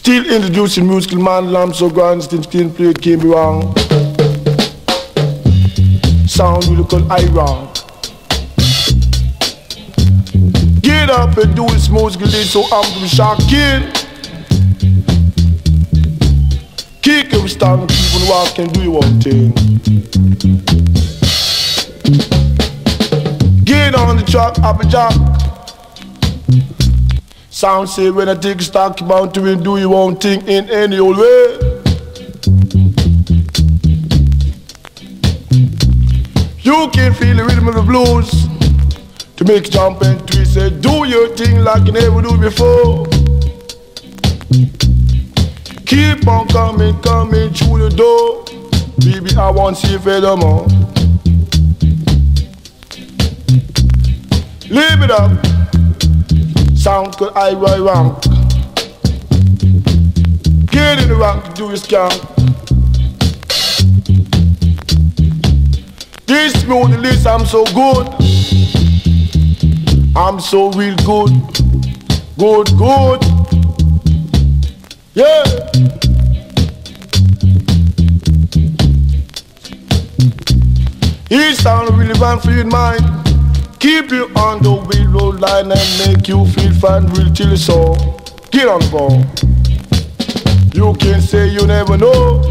Still introducing musical man, lamb so grand, still still play be wrong. Sound you look on Iran. Get up and do it musically so I'm be shocking. Kick and stand, keep on walking, do your own thing. Get on the track, up a jack. Sound say when I take stock, bound to do your own thing in any old way. You can feel the rhythm of the blues to make jump and twist. Say, do your thing like you never do before. Keep on coming, coming through the door. Baby, I want to see you furthermore. Sound good, I right rank. Get in the rank, do your scan. This morning list, I'm so good. I'm so real good. Good, good. Yeah. He sound really bad for your mind. Keep you on the railroad line and make you feel fine real till all. Get on board. You can say you never know.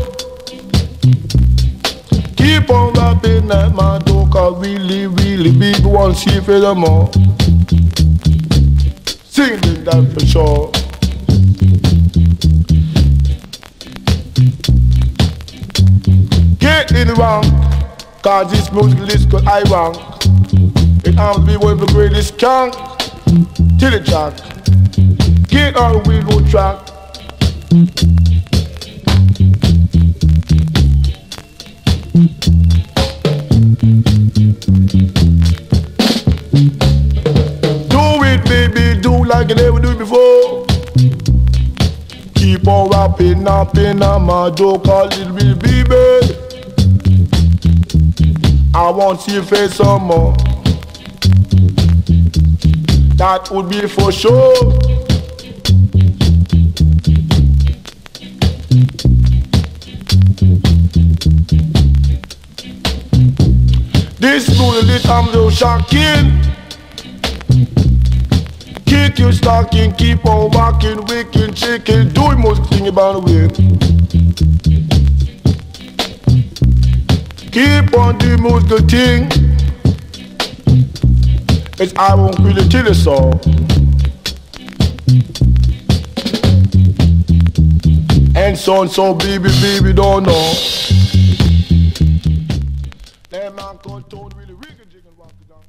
Keep on rapping that my dog are really, really big one see furthermore. Singing that for sure. Get in the rank, cause this music list got I rank. I'll be one of the greatest count till the track. Get on the railroad track. Do it, baby, do like you never do before. Keep on rapping, napping, my door, call little bit baby. I want to see your face some more. That would be for sure. This moon lit I'm so shocking. Kick your stocking, keep on walking, waking, shaking, doing most thing about the. Keep on doing most the thing. It's I won't really tell you so, And so and so, baby, baby, don't know. That man called Tony really, Ricky Jiggle, walk down.